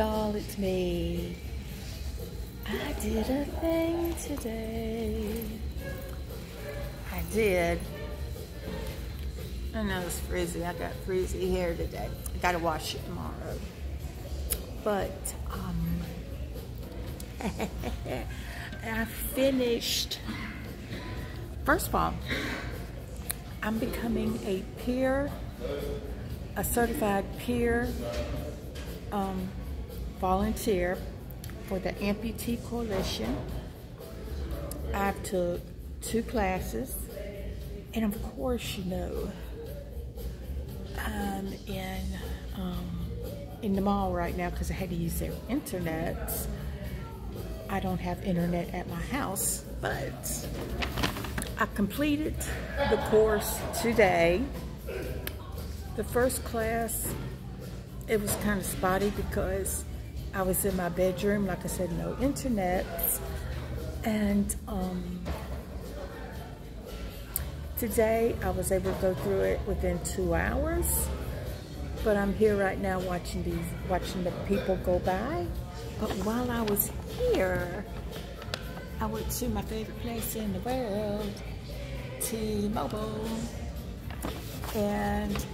y'all, it's me. I did a thing today. I did. I know it's frizzy. I got frizzy hair today. I gotta wash it tomorrow. But um I finished first of all, I'm becoming a peer, a certified peer um, volunteer for the Amputee Coalition. I've took two classes, and of course, you know, I'm in um, in the mall right now because I had to use their internet. I don't have internet at my house, but I completed the course today. The first class, it was kind of spotty because I was in my bedroom, like I said, no internet. And um, today I was able to go through it within two hours. But I'm here right now watching these, watching the people go by. But while I was here, I went to my favorite place in the world, T-Mobile, and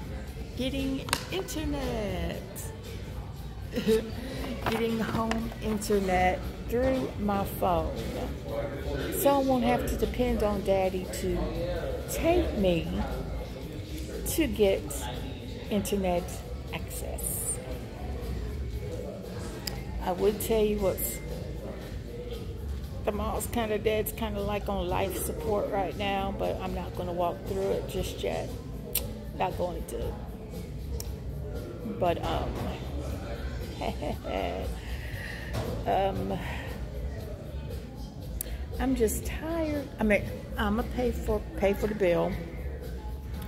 getting internet. getting home internet through my phone. So I won't have to depend on daddy to take me to get internet access. I would tell you what's the mall's kind of dead. It's kind of like on life support right now, but I'm not going to walk through it just yet. Not going to. But, um, um, I'm just tired. I mean, I'm gonna pay for pay for the bill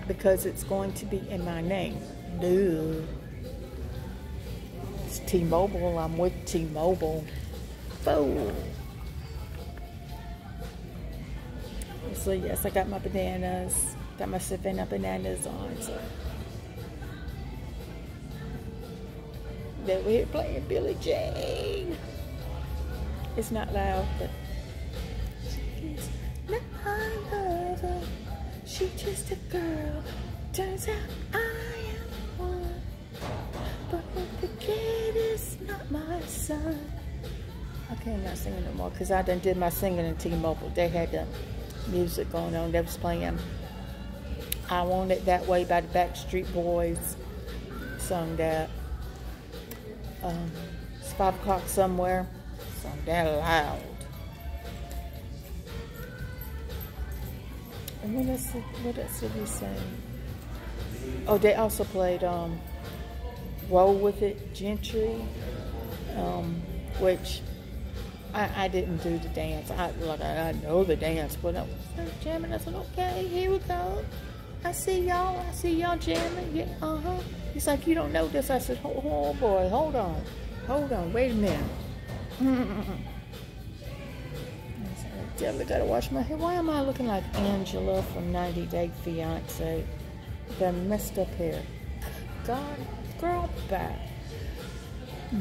because it's going to be in my name. No, it's T-Mobile. I'm with T-Mobile. Fool. So yes, I got my bananas. Got my Savannah bananas on. So. They were playing Billie Jean. It's not loud, but she's not my lover. She's just a girl. Turns out I am one. But what the kid is not my son. Okay, I'm not singing no more because I done did my singing in T-Mobile. They had the music going on. They was playing I Want It That Way by the Backstreet Boys. Sung that. Um, it's 5 o'clock somewhere. Sung that loud. And what else, what else did we sing? Oh, they also played um, Roll With It, Gentry, um, which I, I didn't do the dance. I like I, I know the dance, but I was jamming. I said, okay, here we go. I see y'all. I see y'all jamming. Yeah, uh huh. He's like, you don't know this. I said, oh, oh boy, hold on, hold on, wait a minute. I definitely gotta wash my hair. Why am I looking like Angela from 90 Day Fiance? The messed up hair. God, girl, back.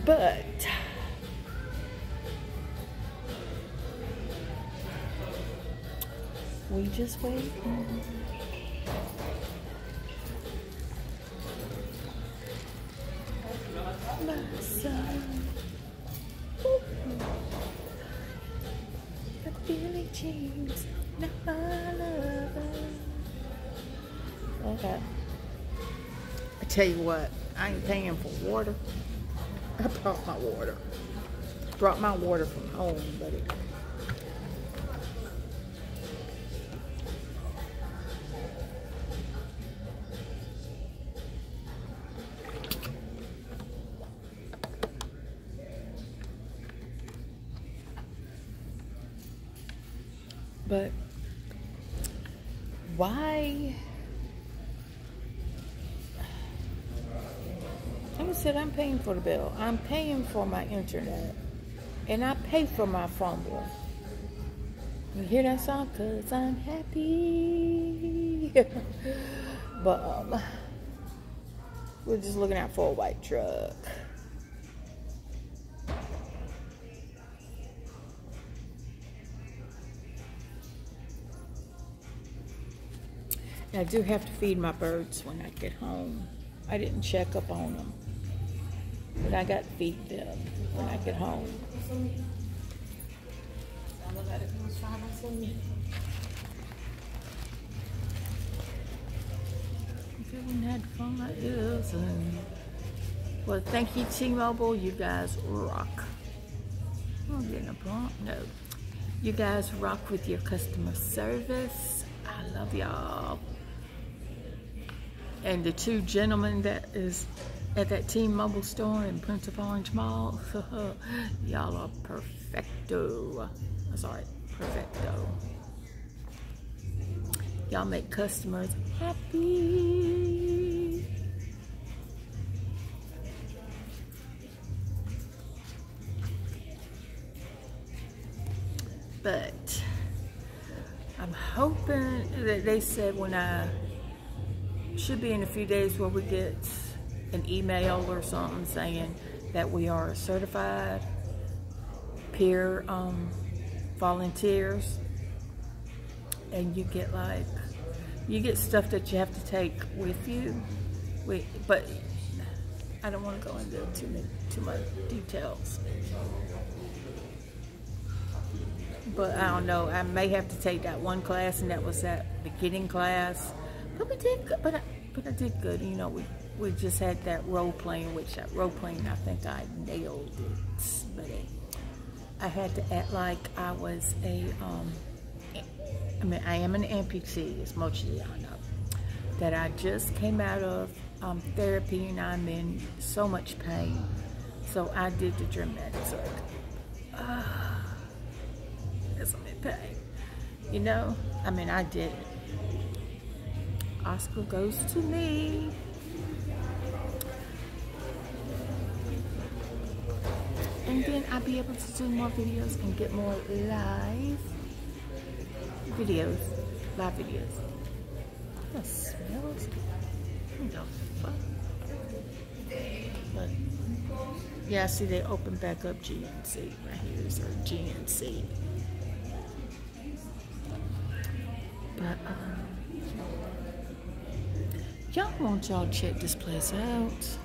But We just wait. The Jeans, not my lover. Okay. I tell you what, I ain't paying for water. I brought my water. Brought my water from home, but it But why? Like I said, I'm paying for the bill. I'm paying for my internet. And I pay for my phone bill. You hear that song? Cause I'm happy. but um we're just looking out for a white truck. I do have to feed my birds when I get home. I didn't check up on them, but I got to feed them when I get home. Everyone had fun like this, and well, thank you, T-Mobile. You guys rock. Oh, I'm getting a prompt. No, you guys rock with your customer service. I love y'all. And the two gentlemen that is at that T-Mobile store in Prince of Orange Mall, y'all are perfecto. Sorry, perfecto. Y'all make customers happy. But I'm hoping that they said when I should be in a few days where we get an email or something saying that we are certified peer um, volunteers. And you get like you get stuff that you have to take with you. Wait, but I don't want to go into too many too much details. But I don't know I may have to take that one class and that was that beginning class but we did good but I, but I did good you know we we just had that role playing which that role playing I think I nailed it but it, I had to act like I was a um, I mean, I am an amputee, as most of y'all know, that I just came out of um, therapy and I'm in so much pain. So I did the dramatics like, ah, yes, I'm in pain. You know, I mean, I did it. Oscar goes to me. And then I'll be able to do more videos and get more live videos, live videos. That smells What the fuck? But yeah, see they open back up GNC right here is our GNC. But want y'all check this place out.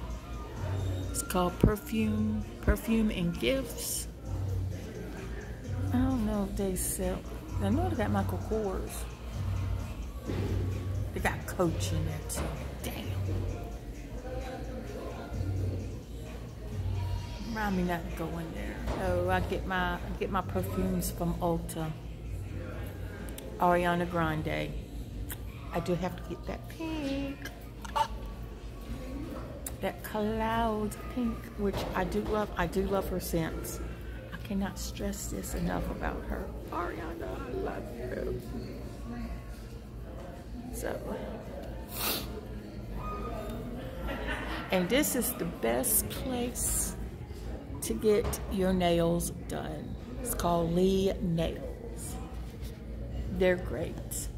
It's called Perfume, Perfume and Gifts. I don't know if they sell I know they got Michael Kors. They got Coach in there too. Damn. Remind me not to go in there. Oh, I get my I get my perfumes from Ulta. Ariana Grande. I do have to get that pink. That cloud pink, which I do love. I do love her scents I cannot stress this enough about her. Ariana, I love you. So, and this is the best place to get your nails done. It's called Lee Nails. They're great.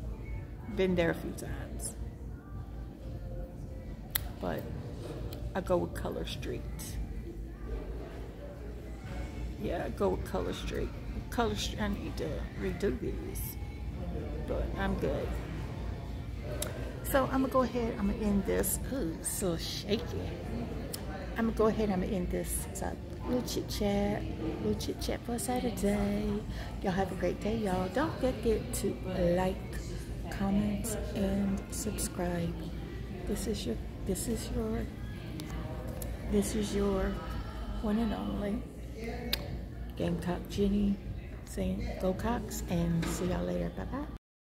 Been there a few times. But I go with Color Street yeah, I go with Color Street. Color Street, I need to redo these, but I'm good. So I'm gonna go ahead, I'm gonna end this. Ooh, so shaky. I'm gonna go ahead, I'm gonna end this so, little chit chat, little chit chat for Saturday. Y'all have a great day, y'all. Don't forget to like, comment, and subscribe. This is your, this is your, this is your one and only. Gamecock Jenny saying go Cocks and see y'all later. Bye bye.